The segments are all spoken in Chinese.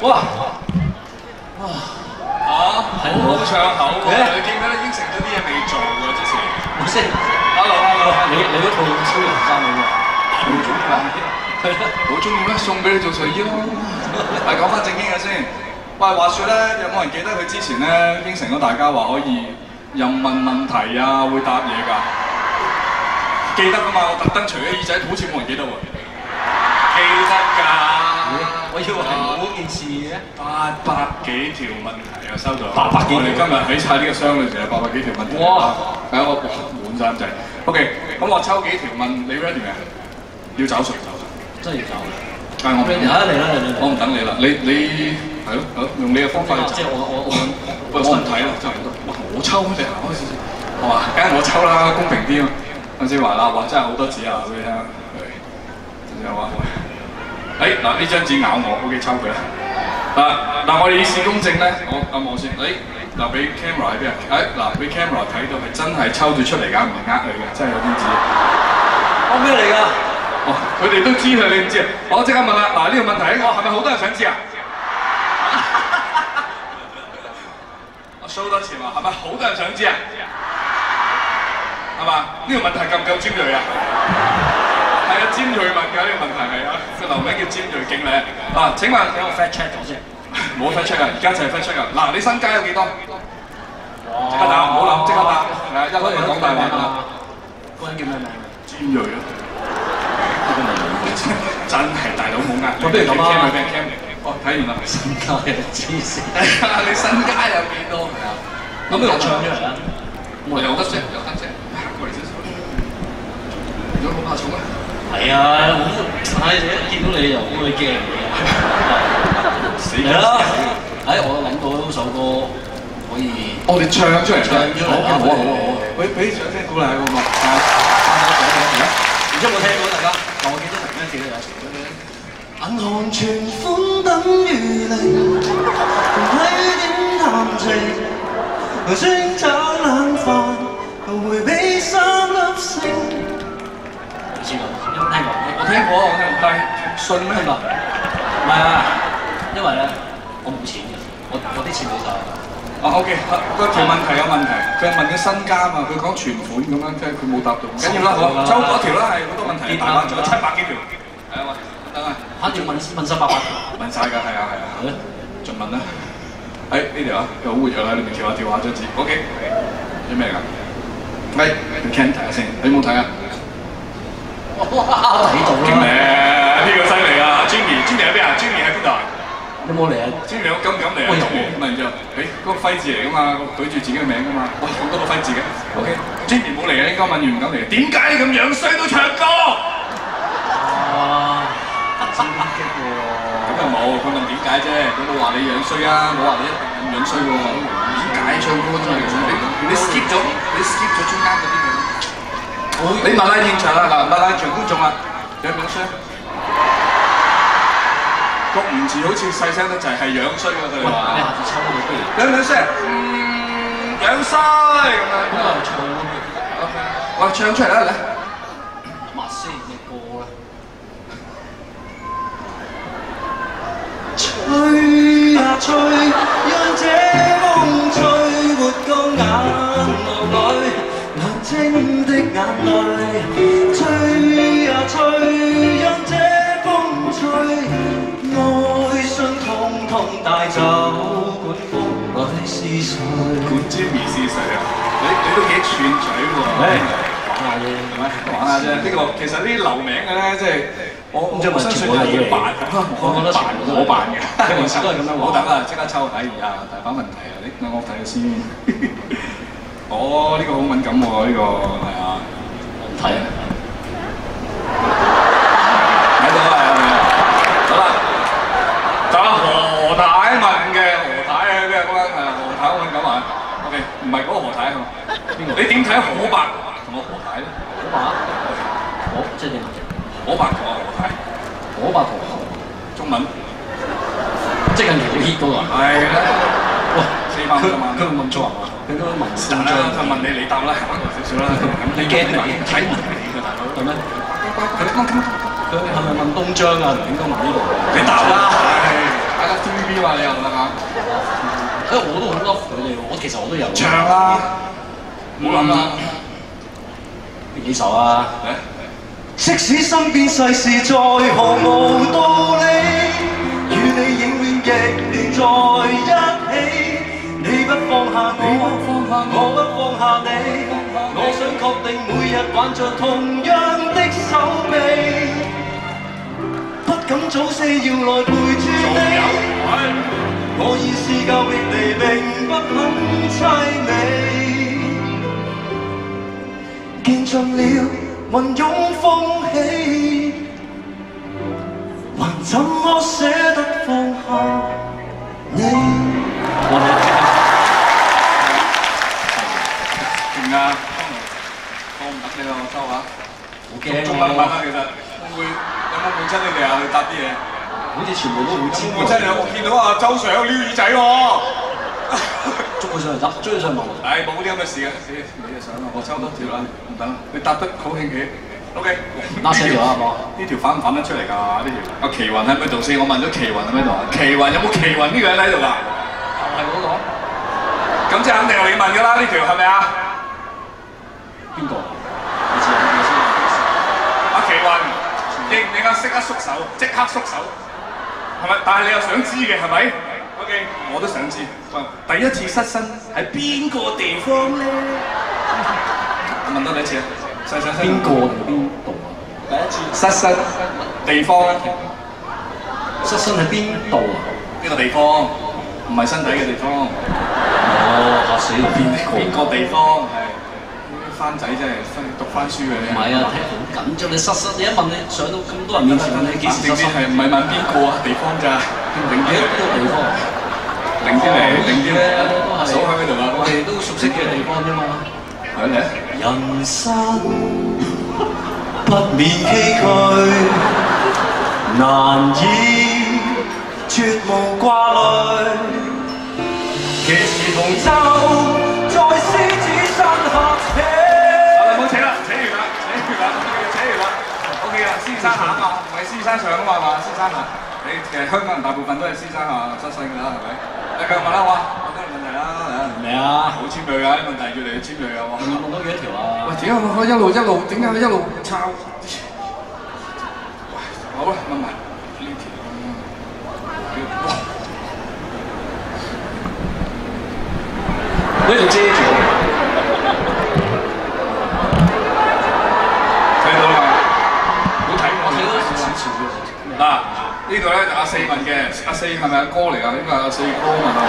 哇！啊，好唱口喎！你記唔記得應承咗啲嘢未做㗎之前？我先 Hello hello，你你嗰套超人衫好喎，好中意咩？送俾你做睡衣咯。係講翻正經嘅先。喂，話説咧，有冇人記得佢之前咧應承咗大家話可以任問問題啊，會答嘢㗎？記得㗎嘛？我特登除咗耳仔，好似冇人記得喎。記得㗎。我以為係冇件事嘅。八百幾條問題啊，收到。八百幾條我哋今日喺晒呢個箱裏邊有八百幾條問題。哇！係啊，我哇滿晒咁滯。OK，咁我抽幾條問你 ready 未？要走誰走水。真係要走。但係我唔嚟啦嚟啦！我唔等你啦，你你係咯，好用你嘅方法去。即係我我我 喂，我唔睇啦，真係我抽你行開少少。係嘛？梗係我抽啦，公平啲啊！阿志華啦，哇，真係好多紙啊，俾你聽。係，真係話。誒嗱，呢張紙咬我，OK，抽佢啦。嗱嗱，我哋以示公正咧，我按我先。誒嗱，俾 camera 喺邊啊？誒嗱，俾 camera 睇到係真係抽咗出嚟㗎，唔係呃你嘅，真係有張紙。我咩嚟㗎？哦，佢哋都知佢，你唔知啊？我即刻問啦，嗱呢個問題，我係咪好多人想知啊？我 show 多次話，係咪好多人想知啊？係嘛？呢個問題夠唔夠尖鋭啊？尖鋭問㗎呢個問題係啊，個流名叫尖鋭經理啊。請問俾我 fact check 咗先。冇 fact check 啊？而家就係 fact check 啊！嗱，你身家有幾多？即刻答，唔好諗，即刻答。係啊，一開就講大話啦。嗰人叫咩名？尖鋭啊。真係大佬冇呃你。我不如咁啊俾人 cam 嚟。哦，睇完啦。身家嘅黐線。係啊，你身家有幾多？係啊。咁不如我唱出嚟啦。我有得啫，有得啫。行過嚟先。如果好怕重啊？係啊，我唉一見到你就好鬼驚嘅。死嚟啦！唉，我諗到首歌可以。我哋唱出嚟。唱出嚟好啊，好啊，好啊。俾俾掌聲鼓勵下我嘛。唔知有冇聽過大家？但我記得突然間記得有一首歌咧。銀行存款等於零，睇點談情，專找冷飯，回避三粒星。唔知㗎，有冇聽過？我聽過，我聽過。但係信咩嘛？唔係啊，因為咧我冇錢嘅，我我啲錢冇晒。啊，OK，個條問題有問題，佢係問緊身家嘛，佢講存款咁樣，即係佢冇答到。緊要啦，好，抽嗰條啦，係好多問題，大把，仲有七百幾條。係啊，等啊，嚇要問問十八百條。問晒㗎，係啊，係啊，係咧，盡問啦。誒呢條啊，又好活躍啦，你咪跳下跳下張紙。OK，啲咩㗎？喂，你 can 睇下先，你有冇睇啊？哇，睇到勁啦！咧，呢個犀利啊！Jimmy，Jimmy 喺邊啊？Jimmy 喺邊度啊？有冇嚟啊？Jimmy 敢唔敢嚟啊？咁然之後，誒嗰個輝字嚟噶嘛，舉住自己嘅名噶嘛。哇，咁多個輝字嘅。OK，Jimmy 冇嚟啊，應該問完唔敢嚟。點解你咁樣衰都唱歌？哇，刺激喎！咁又冇，佢問點解啫？佢冇話你樣衰啊，冇話你一定咁樣衰喎。點解唱歌真係你你 skip 咗，你 skip 咗中間嗰啲嘅。你問下現場啊，嗱問下現場觀眾啊，養唔樣衰？個唔字好似細聲得滯，係養衰嘅佢哋你話。下次抽佢不如樣唔樣衰？嗯，樣衰咁樣。咁啊唱喂，唱出嚟啦，嚟！淚。吹啊吹，讓這風吹，愛信通通帶走，管風裏是誰？管是誰啊？你你都幾串嘴喎！玩下啫，係咪玩下啫？呢個其實呢啲留名嘅咧，即係我我咁即係咪相信 全部都係係嘢嚟扮，我覺得扮全部都係我扮嘅，都係咁樣玩好等啊！即刻抽，睇而家，大把問題啊！你等我睇下先。哦，呢個好敏感喎，呢個係啊，唔睇啊！睇到啦，係咪啊？好啦，就阿何太問嘅，何太啊，邊個講係啊？何太好敏感啊？OK，唔係嗰個何太係嘛？邊個你點睇何伯同我何太咧？何伯，何即係點啊？可白同我何太，何伯同何，中文即係近期好 hit 嗰個啊！哇！四百五十萬佢佢問錯啊嘛？佢嗰個文是但啦，佢問你你答啦，行少少啦。咁你驚你睇唔睇嘅大佬？係咩？佢咁咁，佢係咪問東張啊？唔應該問呢度？你答啦，係打得好 TVB 嘛，你又唔得㗎？誒我都好 love 佢哋喎，我其實我都有唱啦，唔好諗啦，邊幾首啊？即使身邊世事再毫無道理，與你永遠極連在一。你不放下我，我不放下你。我想確定每日挽着同樣的手臂，不敢早死要來陪住你。我已試夠別離，並不很凄美。見盡了雲湧風起，還怎麼捨得放下你？收下。好驚中文問其實會唔會有冇換親你哋啊？去答啲嘢。好似全部都好有尖冇換親你啊？我見到啊，周 Sir 撩耳仔喎。捉佢上嚟執，追佢上嚟問。唉，冇啲咁嘅事嘅，你你就上啦，我抽多條啦，唔等啦，你答得好興起。O K，拉聲咗啊冇呢條反唔反得出嚟㗎？呢條阿奇雲喺咪度先？我問咗奇雲喺咪度啊？奇雲有冇奇雲呢個人喺度㗎？係嗰個咁即係肯定係你問㗎啦，呢條係咪啊？邊個？你知啊？你知阿奇雲，應唔應該即刻縮手？即刻縮手，係咪？但係你又想知嘅係咪？OK，我都想知。喂第一次失身喺邊個地方咧？我問多你一次啊！細細聲。邊個定邊度啊？第一次失身地方咧？失身喺邊度啊？邊個地方？唔係身體嘅地方。哦，嚇死我！邊邊個地方？係番仔真係分讀翻書嘅你。唔係啊，睇好緊張，你失失，你一問你上到咁多人面前問你幾時失失？係唔係問邊個啊？地方咋？定喺邊個地方？零啲嚟，零啲嚟，都係數喺邊度啊？我哋都熟悉嘅地方啫嘛。係嚟。人生不免崎嶇，難以絕無掛慮。其時同舟在獅子山下扯。好啦，唔好扯啦，扯完啦，扯完啦，扯完啦，OK 啦，獅山下啊。嘛，唔係獅山上啊嘛，係嘛，獅山下。你其實香港人大部分都係獅山下出身㗎啦，係咪？你繼續問啦，好啊，問多個問題啦，嚟啊！嚟啊！好尖鋭㗎，啲問題越嚟越尖鋭㗎喎。問問到幾多條啊？喂，點解我一路一路點解佢一路抄？好啦，問埋呢條。哇！呢條遮住。睇到啦，好睇我睇到我少少嘅。嗱，咧就阿四問嘅，阿四係咪阿哥嚟㗎？應該係阿四哥問啊嘛，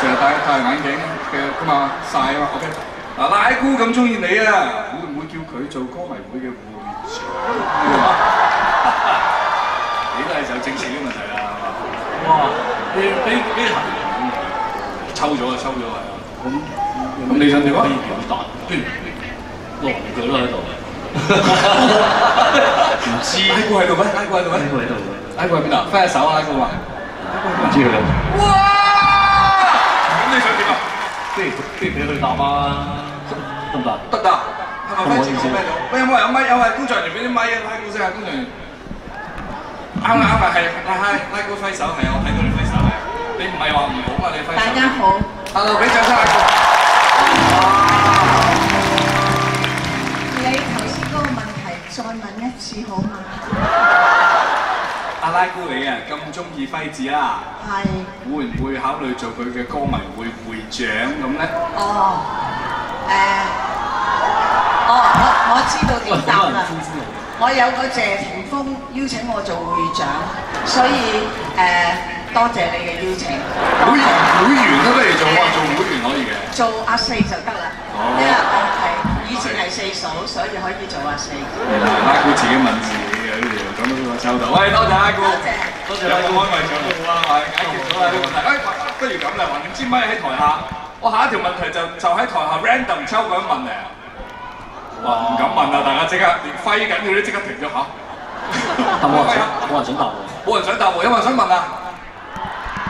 成日戴戴眼鏡嘅㗎嘛，晒啊嘛，OK。嗱，拉姑咁中意你啊，會唔會叫佢做歌迷會嘅會長？你都係就正視呢個問題啦，係嘛？哇！你俾俾行抽咗啊，抽咗係啊。咁咁你想點啊可以表達，不如落佢咯喺度。唔知拉姑喺度咩？拉姑喺度咩？呢個喺度。拉姑喺邊度？揮下手啊，拉哥話。唔知佢。哇！咁你想點啊？不如不如俾佢答啊，得唔得？得㗎，係咪揮前講咩咗？喂，有冇人有咪？有位工作人員俾啲咪啊，拉姑聲啊，工作人員。啱啦啱啦，係拉拉拉姑揮手係，我睇到你揮手係。你唔係話唔好嘛？你揮手。大家好，Hello，俾掌聲拉姑。再問一次好嗎？阿拉姑你啊，咁中意輝子啦，係，會唔會考慮做佢嘅歌迷會會長咁咧？哦，誒，哦，我我知道喂，點答啦。我有個謝霆鋒邀請我做會長，所以誒多謝你嘅邀請。會員會員都不如做啊，做會員可以嘅。做阿四就得啦，因為我係以前係四嫂，所以可以做阿四。係啦，拉姑自己問自己嘅呢條，講到呢個抽到。喂，多謝阿姑，多謝多謝拉姑安慰咗我啊，解決咗啦呢個問題。哎，不如咁啦，橫掂支咪喺台下，我下一條問題就就喺台下 random 抽咁樣問你。哇，唔敢問啊！大家即刻連揮緊佢都即刻停咗嚇。冇人想 冇人想答喎。冇人想答喎，有冇人想問啊？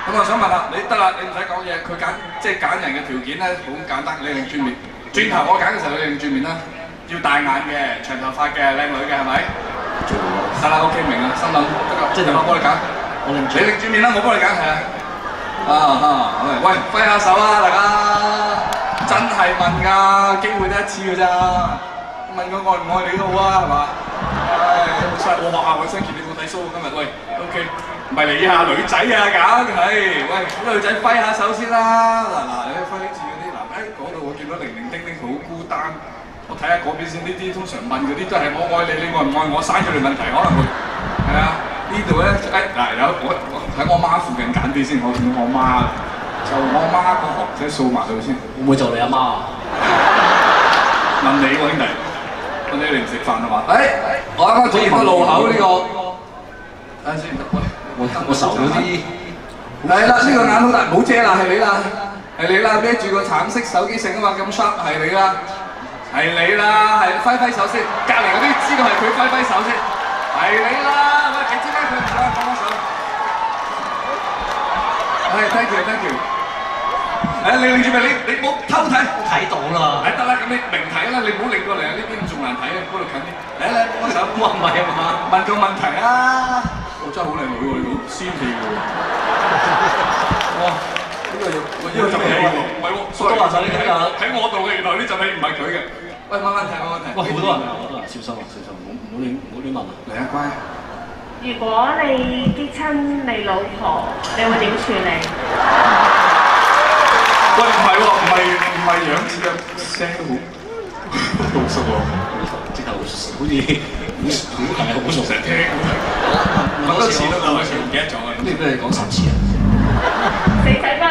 咁我想問啊？你得啦，你唔使講嘢，佢揀即係揀人嘅條件咧，好簡單，你擰轉面。轉頭我揀嘅時候，你擰轉面啦，要大眼嘅，長頭髮嘅，靚女嘅係咪？做得啦，OK 明啦，心諗得啦，即係點我幫你揀。拎住你擰住面啦，我幫你揀係啊。啊啊，喂，揮下手啊，大家！真係問㗎，機會得一次㗎咋。問佢愛唔愛你都好啊，係嘛？唉，好犀利！我學校嘅新傑你冇睇 show 今日，喂，OK，唔係你啊，女仔啊咁，係，喂，啲女仔揮下手先啦。嗱嗱，你揮住嗰啲嗱，誒嗰度我見到零零丁丁好孤單。我睇下嗰邊先，呢啲通常問嗰啲都係我愛你，你愛唔愛我，生出嚟問題可能會係啊。呢度咧，誒嗱有我喺我媽附近揀啲先，我見到我媽就我媽個學者掃埋佢先。會唔會做你阿媽啊？問你喎兄弟，問你你唔食飯啊嘛？誒、我啱啱做完個路口呢、個，等先，喂，我我受咗啲係啦，呢、個眼好大，唔好遮啦，係你啦，係你啦，孭住個橙色手機繩啊嘛，咁 sharp 係你啦，係你啦，係揮揮手先，隔離嗰啲知道係佢揮揮手先，係你啦，喂，幾支咩佢唔該幫幫手，係 thank you thank you，誒你擰住咪你你唔好偷睇。睇到啦。誒得啦，咁你明睇啦，你唔好擰過嚟啊！呢邊仲難睇啊，嗰度近啲。嚟嚟，幫手。哇唔係啊嘛，問個問題啊！我真係好靚女喎，你好仙氣喎。哇！呢個要，呢個陣氣喎，唔係喎，sorry，都話晒呢啲㗎喺我度嘅，原來呢陣氣唔係佢嘅。喂，問問題，問問題。喂好多人啊，好多人，小心啊，小心，唔好亂唔好亂問啊。嚟啊，乖。如果你激親你老婆，你會點處理？喂，唔係喎，唔係唔係樣子嘅聲都好老實喎，即係好似好好係啊，好熟成日聽咁樣。問多次都夠，佢唔記得咗啊。咁你俾你講十次啊？死仔包，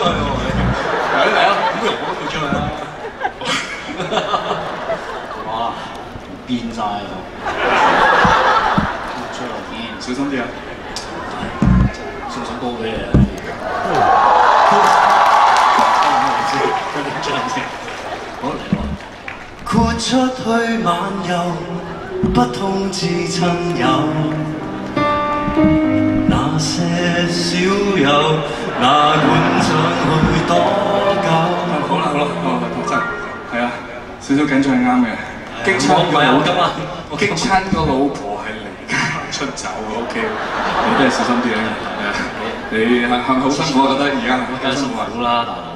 佢豁出去喎！嚟啊嚟啊！咁又我都豁出去啦！哇！變晒啦！豁出去，小心啲啊！送首歌俾你啊！好嚟！豁出去漫遊，不通知亲友。那些小友，哪管少少緊張係啱嘅。激親我唔係我今晚我激親個老婆係離家出走，OK，你都係小心啲啊。你係係咪好辛苦啊？覺得而家梗係辛好辛苦啊！苦啦，大佬！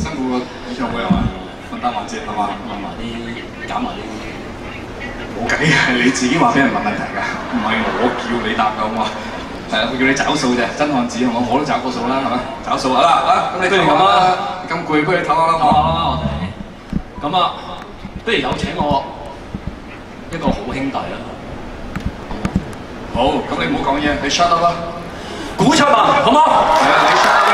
辛苦個演唱會係嘛？分擔環節係嘛？問埋啲搞埋啲，冇計嘅，你自己話俾人問問題㗎，唔係我叫你答㗎好嘛？係啊，我叫你找數啫，真漢子係嘛？我都找過數啦，係嘛？找數啊啦啊！咁你不如咁啦，咁攰不如唞下啦，好咁啊，不如有請我一個好兄弟啦，好，咁你唔好講嘢，你 shut up 啦。古出文，好冇？係啊，你